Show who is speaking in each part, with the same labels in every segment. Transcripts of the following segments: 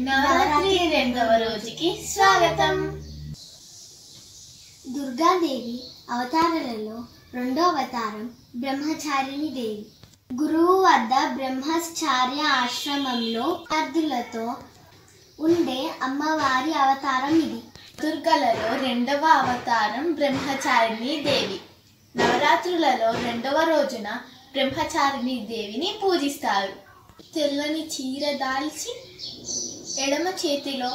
Speaker 1: రెండవ రోజుకి స్వాగతం.
Speaker 2: దుర్గాదేవి అవతారాలలో రెండో అవతారం బ్రహ్మచారిణి దేవి. గురువు వద్ద బ్రహ్మచార్య ఆశ్రమంలో విద్యార్థులతో ఉండే అమ్మవారి అవతారం ఇది.
Speaker 1: దుర్గలలో రెండవ అవతారం బ్రహ్మచారిణి దేవి. నవరాత్రులలో రెండవ రోజున బ్రహ్మచారిణి దేవిని పూజిస్తారు. తెల్లని చీర దాల్చి ఎడమ చేతిలో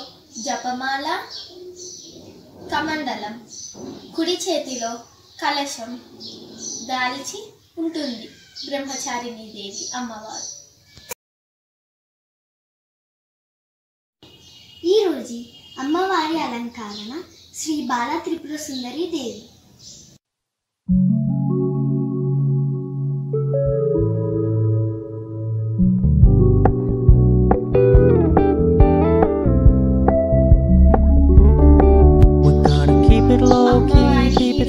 Speaker 1: జపమాల కమండలం కుడి చేతిలో కలశం దాల్చి ఉంటుంది బ్రహ్మచారిణి దేవి అమ్మవారు.
Speaker 2: ఈరోజు అమ్మవారి అలంకరణ శ్రీ బాల త్రిపుర సుందరి దేవి.